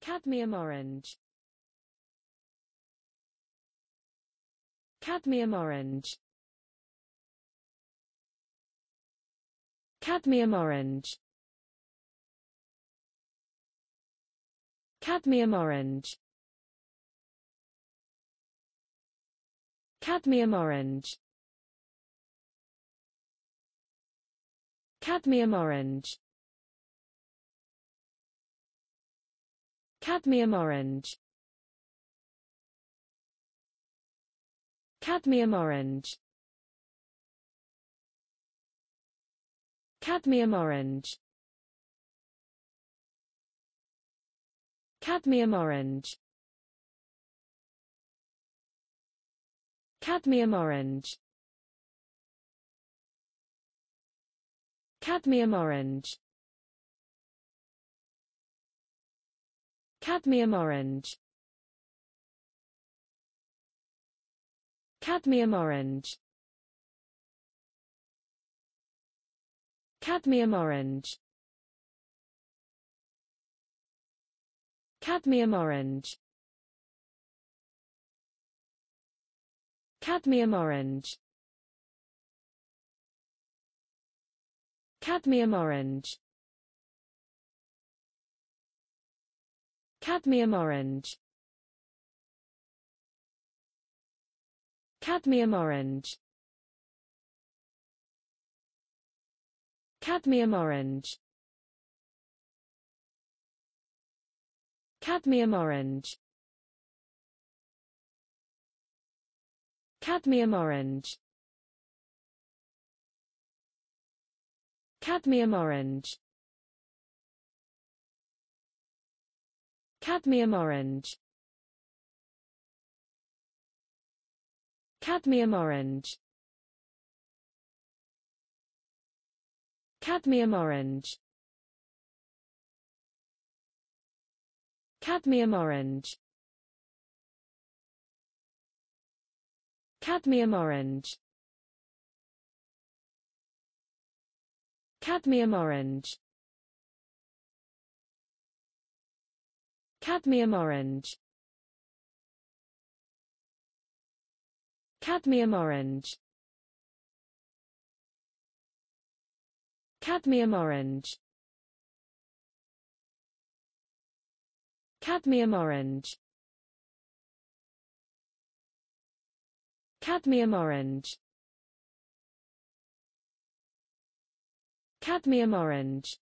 cadmium orange. Cadmium orange. Cadmium orange. Cadmium orange. Cadmium orange. Cadmium orange cadmium orange. Cadmium orange. Cadmium orange. Cadmium orange. Cadmium orange. Cadmium orange cadmium orange. Cadmium orange. Cadmium orange. Cadmium orange. Cadmium orange. Cadmium orange cadmium orange. Cadmium orange. Cadmium orange. Cadmium orange. Cadmium orange. Cadmium orange cadmium orange. Cadmium orange. Cadmium orange. Cadmium orange. Cadmium orange. Cadmium orange cadmium orange. Cadmium orange. Cadmium orange. Cadmium orange. Cadmium orange. Cadmium orange